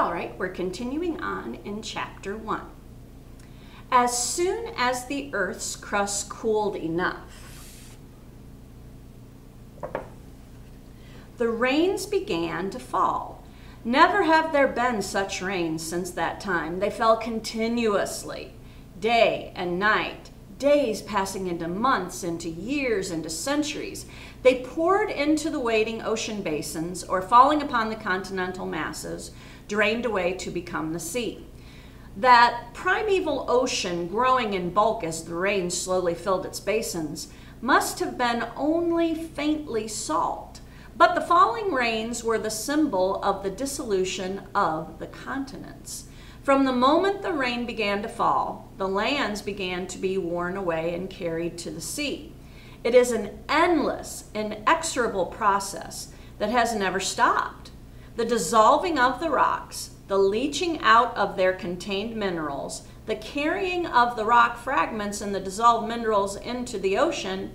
All right, we're continuing on in chapter 1. As soon as the earth's crust cooled enough, the rains began to fall. Never have there been such rains since that time. They fell continuously, day and night, days passing into months, into years, into centuries. They poured into the waiting ocean basins or falling upon the continental masses, drained away to become the sea. That primeval ocean, growing in bulk as the rain slowly filled its basins, must have been only faintly salt. But the falling rains were the symbol of the dissolution of the continents. From the moment the rain began to fall, the lands began to be worn away and carried to the sea. It is an endless, inexorable process that has never stopped. The dissolving of the rocks, the leaching out of their contained minerals, the carrying of the rock fragments and the dissolved minerals into the ocean,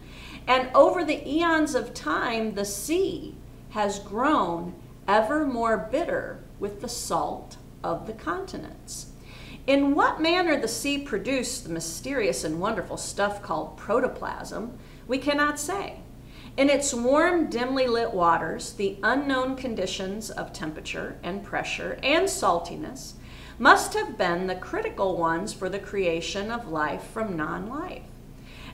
and over the eons of time, the sea has grown ever more bitter with the salt of the continents. In what manner the sea produced the mysterious and wonderful stuff called protoplasm, we cannot say. In its warm, dimly lit waters, the unknown conditions of temperature and pressure and saltiness must have been the critical ones for the creation of life from non life.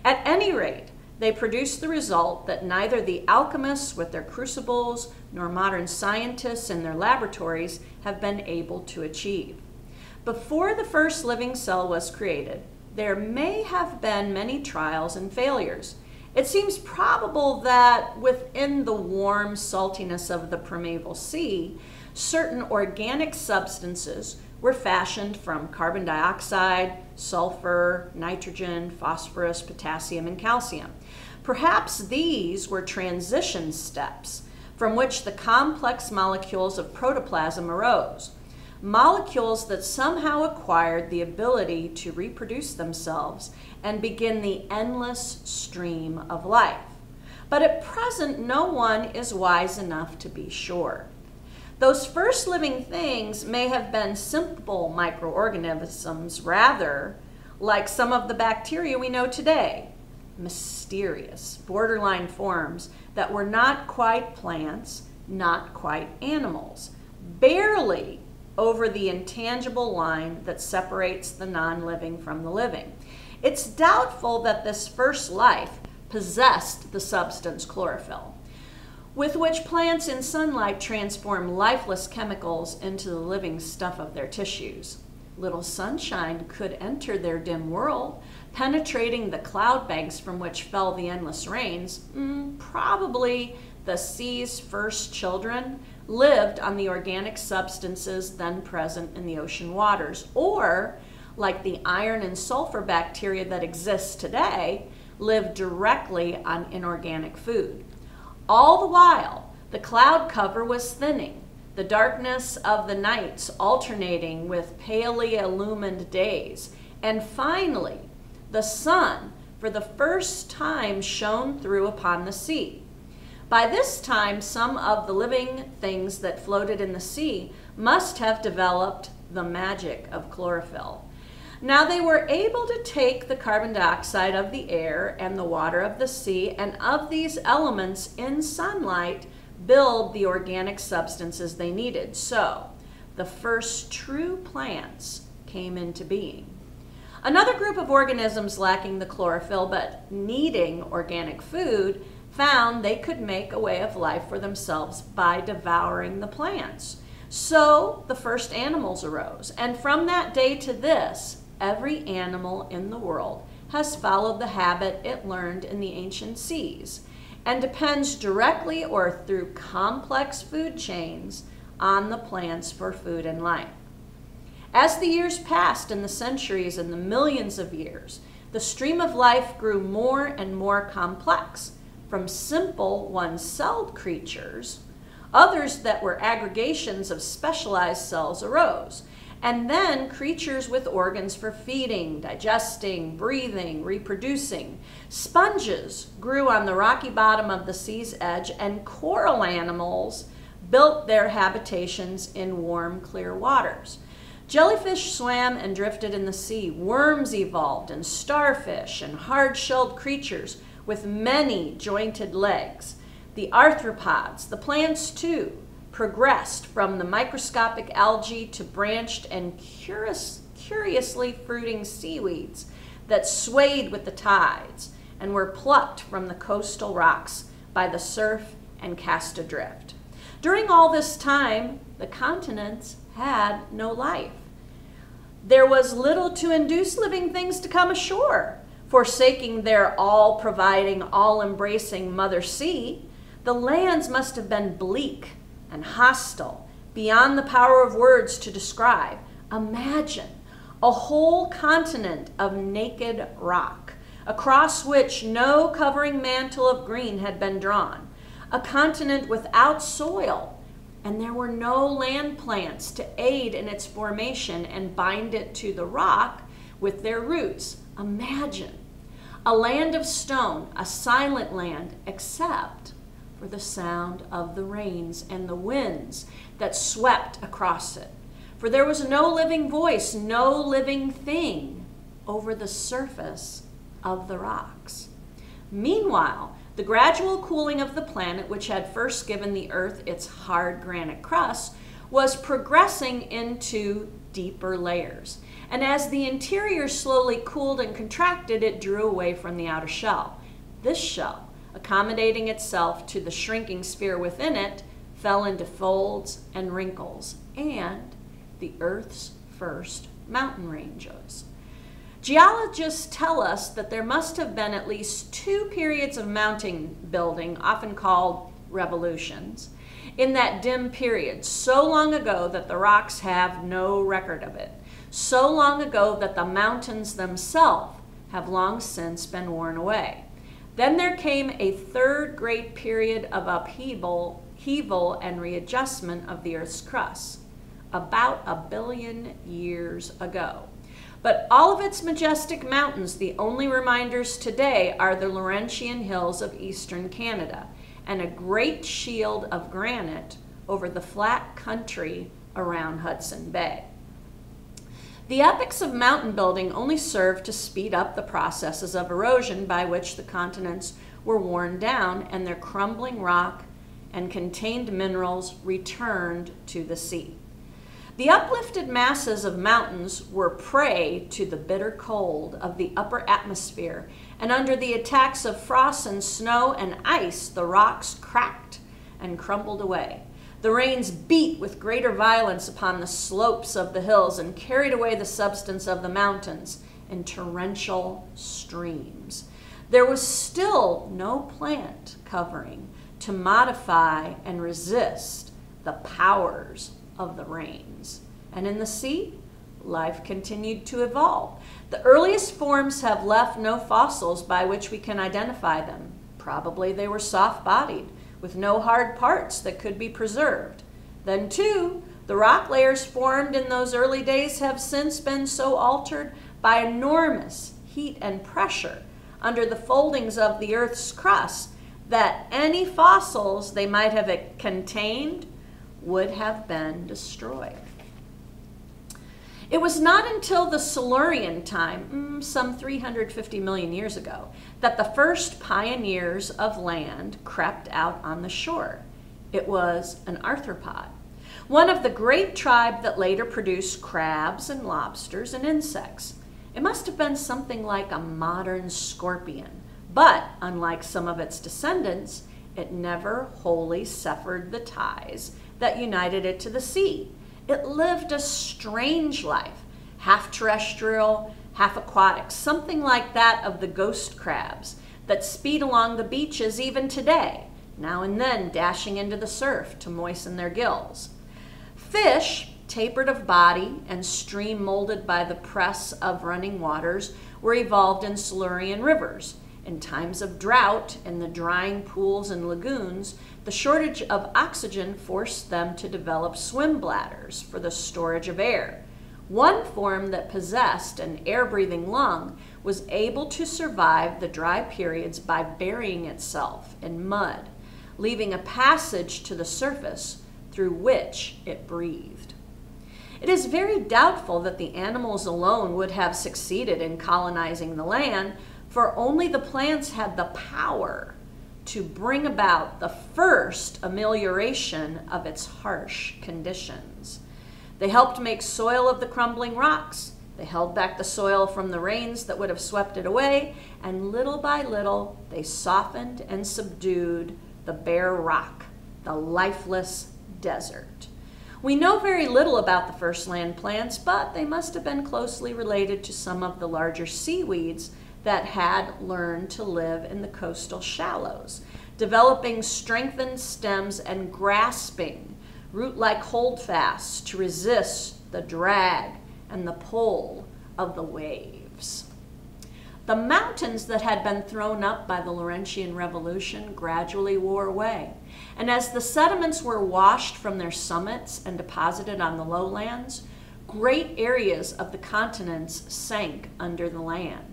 At any rate, they produced the result that neither the alchemists with their crucibles nor modern scientists in their laboratories have been able to achieve. Before the first living cell was created, there may have been many trials and failures it seems probable that within the warm saltiness of the primeval sea, certain organic substances were fashioned from carbon dioxide, sulfur, nitrogen, phosphorus, potassium, and calcium. Perhaps these were transition steps from which the complex molecules of protoplasm arose molecules that somehow acquired the ability to reproduce themselves and begin the endless stream of life. But at present, no one is wise enough to be sure. Those first living things may have been simple microorganisms, rather like some of the bacteria we know today, mysterious, borderline forms that were not quite plants, not quite animals, barely over the intangible line that separates the non living from the living. It's doubtful that this first life possessed the substance chlorophyll, with which plants in sunlight transform lifeless chemicals into the living stuff of their tissues. Little sunshine could enter their dim world, penetrating the cloud banks from which fell the endless rains. Mm, probably the sea's first children lived on the organic substances then present in the ocean waters, or like the iron and sulfur bacteria that exist today, live directly on inorganic food. All the while, the cloud cover was thinning, the darkness of the nights alternating with palely illumined days, and finally, the sun for the first time shone through upon the sea. By this time, some of the living things that floated in the sea must have developed the magic of chlorophyll. Now they were able to take the carbon dioxide of the air and the water of the sea and of these elements in sunlight build the organic substances they needed. So the first true plants came into being. Another group of organisms lacking the chlorophyll but needing organic food found they could make a way of life for themselves by devouring the plants. So the first animals arose. And from that day to this, every animal in the world has followed the habit it learned in the ancient seas and depends directly or through complex food chains on the plants for food and life. As the years passed and the centuries and the millions of years, the stream of life grew more and more complex from simple one-celled creatures, others that were aggregations of specialized cells arose. And then creatures with organs for feeding, digesting, breathing, reproducing. Sponges grew on the rocky bottom of the sea's edge, and coral animals built their habitations in warm, clear waters. Jellyfish swam and drifted in the sea. Worms evolved, and starfish, and hard shelled creatures with many jointed legs. The arthropods, the plants too, progressed from the microscopic algae to branched and curious, curiously fruiting seaweeds that swayed with the tides and were plucked from the coastal rocks by the surf and cast adrift. During all this time, the continents had no life. There was little to induce living things to come ashore. Forsaking their all providing, all embracing Mother Sea, the lands must have been bleak and hostile, beyond the power of words to describe. Imagine a whole continent of naked rock, across which no covering mantle of green had been drawn, a continent without soil, and there were no land plants to aid in its formation and bind it to the rock with their roots. Imagine a land of stone, a silent land, except for the sound of the rains and the winds that swept across it. For there was no living voice, no living thing over the surface of the rocks. Meanwhile, the gradual cooling of the planet, which had first given the Earth its hard granite crust, was progressing into deeper layers. And as the interior slowly cooled and contracted, it drew away from the outer shell. This shell, accommodating itself to the shrinking sphere within it, fell into folds and wrinkles and the Earth's first mountain ranges. Geologists tell us that there must have been at least two periods of mountain building, often called revolutions, in that dim period, so long ago that the rocks have no record of it, so long ago that the mountains themselves have long since been worn away. Then there came a third great period of upheaval, upheaval and readjustment of the Earth's crust, about a billion years ago. But all of its majestic mountains, the only reminders today are the Laurentian Hills of eastern Canada and a great shield of granite over the flat country around Hudson Bay. The epics of mountain building only served to speed up the processes of erosion by which the continents were worn down and their crumbling rock and contained minerals returned to the sea. The uplifted masses of mountains were prey to the bitter cold of the upper atmosphere, and under the attacks of frost and snow and ice, the rocks cracked and crumbled away. The rains beat with greater violence upon the slopes of the hills and carried away the substance of the mountains in torrential streams. There was still no plant covering to modify and resist the powers of the rains. And in the sea, life continued to evolve. The earliest forms have left no fossils by which we can identify them. Probably they were soft bodied, with no hard parts that could be preserved. Then, too, the rock layers formed in those early days have since been so altered by enormous heat and pressure under the foldings of the Earth's crust that any fossils they might have contained would have been destroyed. It was not until the Silurian time, mm, some 350 million years ago, that the first pioneers of land crept out on the shore. It was an arthropod, one of the great tribe that later produced crabs and lobsters and insects. It must have been something like a modern scorpion, but unlike some of its descendants, it never wholly suffered the ties that united it to the sea. It lived a strange life, half terrestrial, half aquatic, something like that of the ghost crabs that speed along the beaches even today, now and then dashing into the surf to moisten their gills. Fish, tapered of body and stream molded by the press of running waters, were evolved in Silurian rivers. In times of drought, in the drying pools and lagoons, the shortage of oxygen forced them to develop swim bladders for the storage of air. One form that possessed an air breathing lung was able to survive the dry periods by burying itself in mud, leaving a passage to the surface through which it breathed. It is very doubtful that the animals alone would have succeeded in colonizing the land, for only the plants had the power to bring about the first amelioration of its harsh conditions. They helped make soil of the crumbling rocks. They held back the soil from the rains that would have swept it away, and little by little they softened and subdued the bare rock, the lifeless desert. We know very little about the first land plants, but they must have been closely related to some of the larger seaweeds that had learned to live in the coastal shallows, developing strengthened stems and grasping root-like holdfasts to resist the drag and the pull of the waves. The mountains that had been thrown up by the Laurentian Revolution gradually wore away, and as the sediments were washed from their summits and deposited on the lowlands, great areas of the continents sank under the land.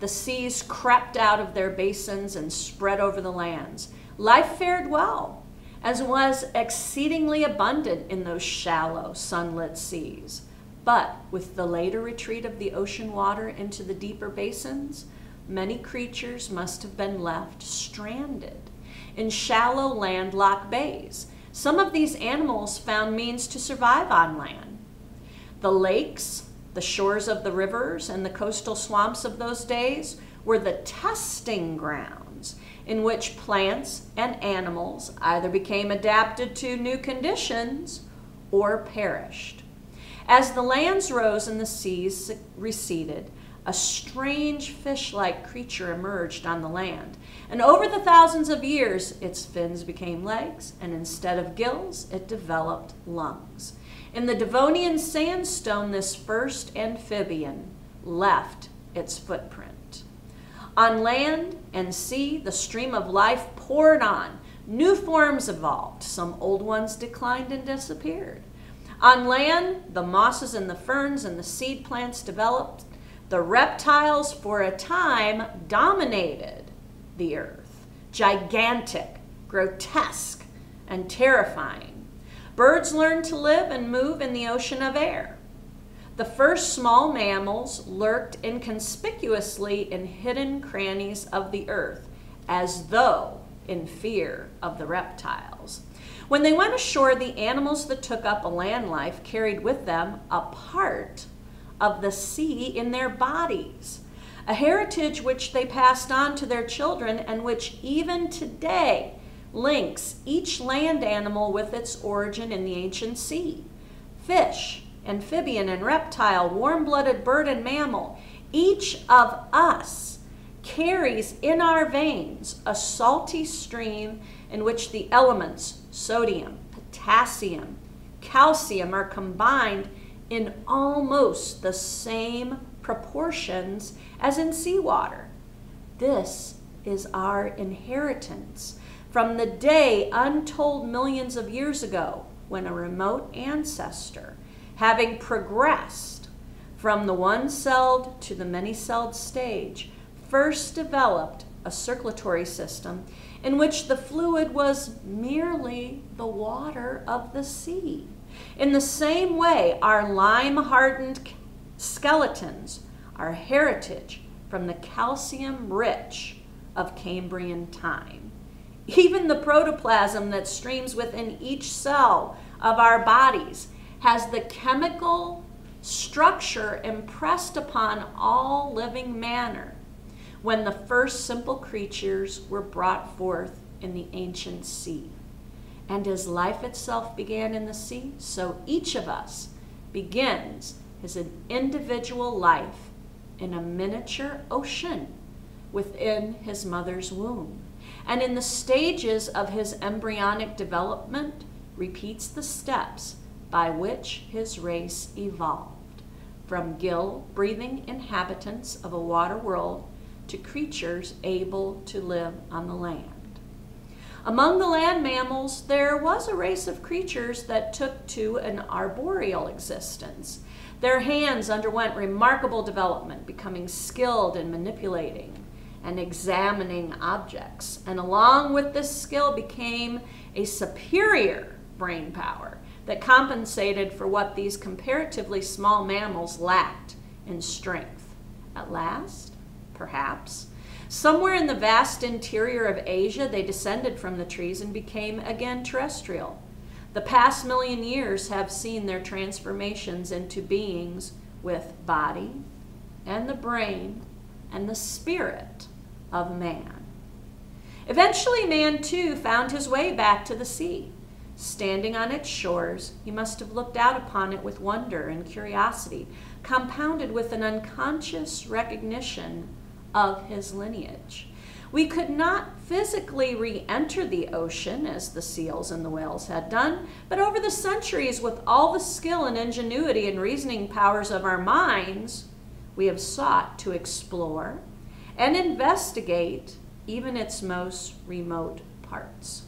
The seas crept out of their basins and spread over the lands. Life fared well, as was exceedingly abundant in those shallow, sunlit seas. But with the later retreat of the ocean water into the deeper basins, many creatures must have been left stranded in shallow landlocked bays. Some of these animals found means to survive on land. The lakes, the shores of the rivers, and the coastal swamps of those days were the testing grounds in which plants and animals either became adapted to new conditions or perished. As the lands rose and the seas receded, a strange fish like creature emerged on the land. And over the thousands of years, its fins became legs, and instead of gills, it developed lungs. In the Devonian sandstone, this first amphibian left its footprint. On land and sea, the stream of life poured on. New forms evolved, some old ones declined and disappeared. On land, the mosses and the ferns and the seed plants developed. The reptiles, for a time, dominated the earth. Gigantic, grotesque, and terrifying. Birds learned to live and move in the ocean of air. The first small mammals lurked inconspicuously in hidden crannies of the earth, as though in fear of the reptiles. When they went ashore, the animals that took up a land life carried with them a part of the sea in their bodies, a heritage which they passed on to their children and which even today links each land animal with its origin in the ancient sea. Fish, amphibian and reptile, warm blooded bird and mammal, each of us carries in our veins a salty stream in which the elements sodium, potassium, calcium are combined in almost the same proportions as in seawater. This is our inheritance from the day untold millions of years ago when a remote ancestor, having progressed from the one-celled to the many-celled stage, first developed a circulatory system in which the fluid was merely the water of the sea. In the same way, our lime hardened skeletons are heritage from the calcium rich of Cambrian time. Even the protoplasm that streams within each cell of our bodies has the chemical structure impressed upon all living matter when the first simple creatures were brought forth in the ancient sea. And as life itself began in the sea, so each of us begins his individual life in a miniature ocean within his mother's womb. And in the stages of his embryonic development, repeats the steps by which his race evolved from gill breathing inhabitants of a water world to creatures able to live on the land. Among the land mammals, there was a race of creatures that took to an arboreal existence. Their hands underwent remarkable development, becoming skilled in manipulating and examining objects, and along with this skill became a superior brain power that compensated for what these comparatively small mammals lacked in strength. At last, perhaps, somewhere in the vast interior of Asia, they descended from the trees and became again terrestrial. The past million years have seen their transformations into beings with body and the brain and the spirit of man. Eventually, man too found his way back to the sea. Standing on its shores, he must have looked out upon it with wonder and curiosity, compounded with an unconscious recognition of his lineage. We could not physically re enter the ocean as the seals and the whales had done, but over the centuries, with all the skill and ingenuity and reasoning powers of our minds, we have sought to explore and investigate even its most remote parts.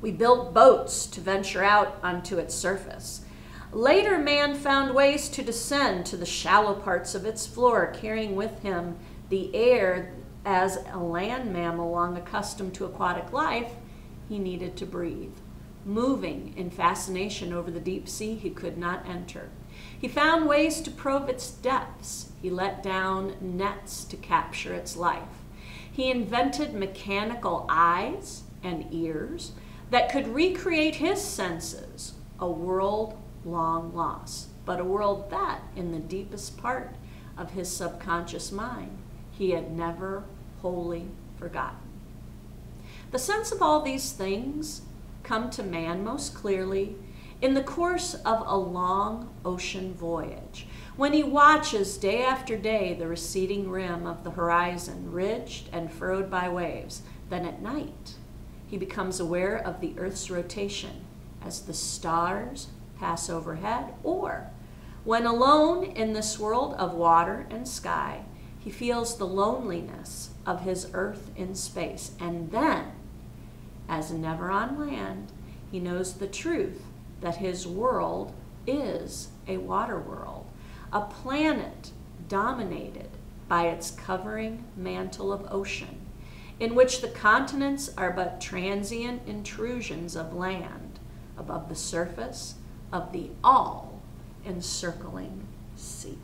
We built boats to venture out onto its surface. Later, man found ways to descend to the shallow parts of its floor, carrying with him the air as a land mammal long accustomed to aquatic life, he needed to breathe. Moving in fascination over the deep sea he could not enter. He found ways to probe its depths. He let down nets to capture its life. He invented mechanical eyes and ears that could recreate his senses, a world long lost, but a world that, in the deepest part of his subconscious mind, he had never wholly forgotten. The sense of all these things come to man most clearly in the course of a long ocean voyage when he watches day after day the receding rim of the horizon, ridged and furrowed by waves, then at night he becomes aware of the earth's rotation as the stars pass overhead, or when alone in this world of water and sky, he feels the loneliness of his earth in space. And then, as never on land, he knows the truth that his world is a water world a planet dominated by its covering mantle of ocean, in which the continents are but transient intrusions of land above the surface of the all encircling sea.